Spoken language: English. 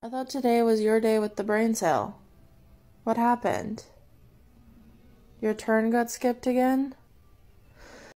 I thought today was your day with the brain cell. What happened? Your turn got skipped again?